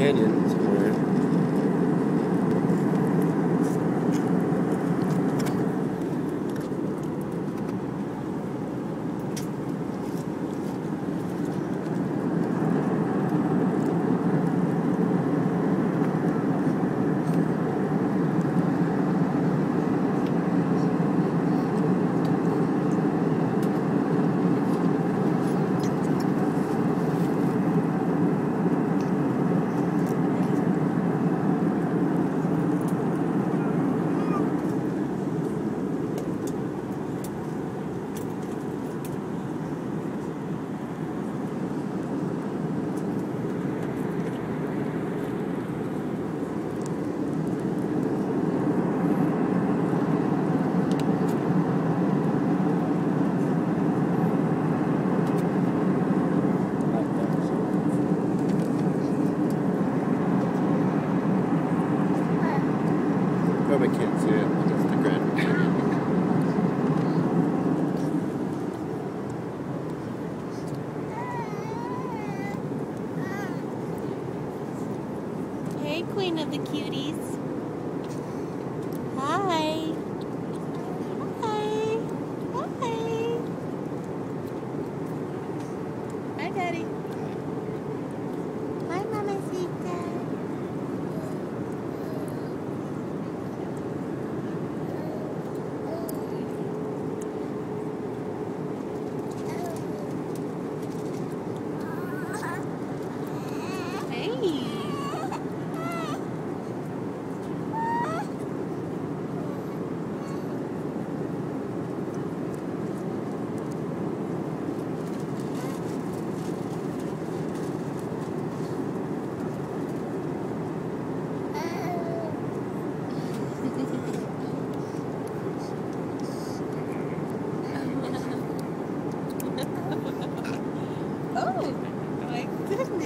canyon Well, we can't see it because the grid. Hey, queen of the cuties. Hi. Hi. Hi. Hi, Daddy. didn't